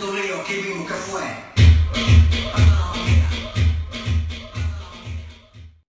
tu lío, que vimos que fue.